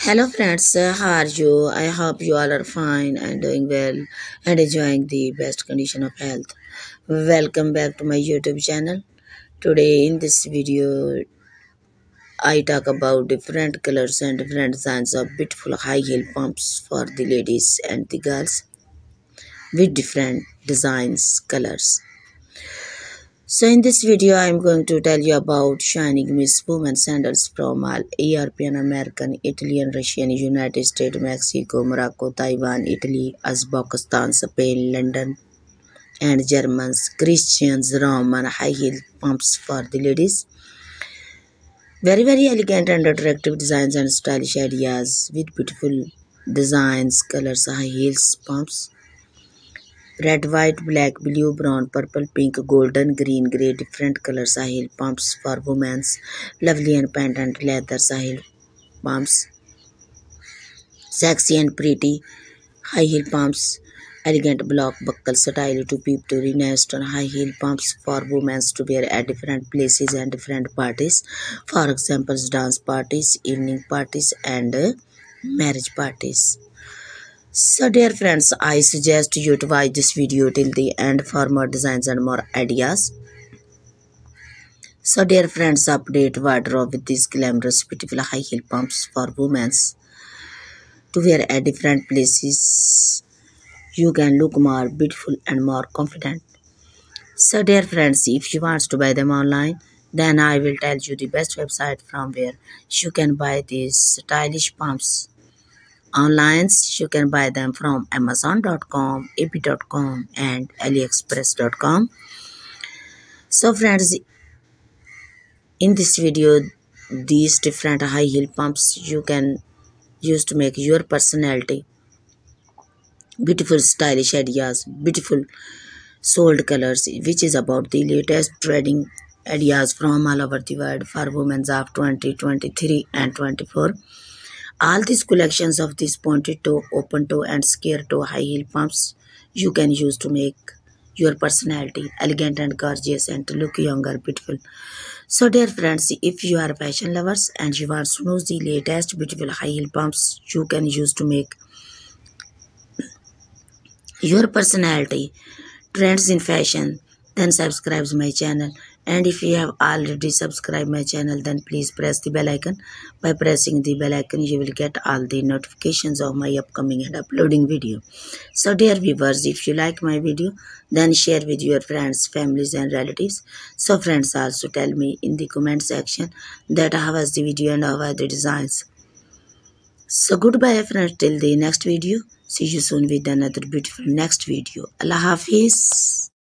Hello friends, uh, how are you? I hope you all are fine and doing well and enjoying the best condition of health. Welcome back to my YouTube channel. Today in this video, I talk about different colors and different designs of beautiful high heel pumps for the ladies and the girls with different designs, colors. So in this video, I am going to tell you about Shining Miss Woman sandals from all European, American, Italian, Russian, United States, Mexico, Morocco, Taiwan, Italy, Uzbekistan, Spain, London, and Germans, Christians, Roman high heel pumps for the ladies. Very, very elegant and attractive designs and stylish ideas with beautiful designs, colors, high heels, pumps red white black blue brown purple pink golden green gray different colors sahil pumps for women's lovely and pendant leather sahil pumps. Sexy and pretty high heel pumps elegant block buckle style to peep toe nest on high heel pumps for women to wear at different places and different parties. For example dance parties evening parties and marriage parties so dear friends, I suggest you to watch this video till the end for more designs and more ideas. So dear friends, update wardrobe with these glamorous beautiful high heel pumps for women to wear at different places. You can look more beautiful and more confident. So dear friends, if you want to buy them online, then I will tell you the best website from where you can buy these stylish pumps. Online, you can buy them from Amazon.com, AP.com, and AliExpress.com. So, friends, in this video, these different high heel pumps you can use to make your personality beautiful stylish ideas beautiful sold colors which is about the latest trending ideas from all over the world for women of 2023 and 24 all these collections of these pointed toe, open toe and square toe high heel pumps you can use to make your personality elegant and gorgeous and to look younger, beautiful. So dear friends, if you are fashion lovers and you want to know the latest beautiful high heel pumps you can use to make your personality, trends in fashion, then subscribe my channel and if you have already subscribed my channel then please press the bell icon. By pressing the bell icon you will get all the notifications of my upcoming and uploading video. So dear viewers if you like my video then share with your friends families and relatives. So friends also tell me in the comment section that how was the video and how are the designs. So goodbye friends. Till the next video. See you soon with another beautiful next video. Allah hafiz